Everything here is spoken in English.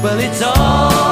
Well, it's all.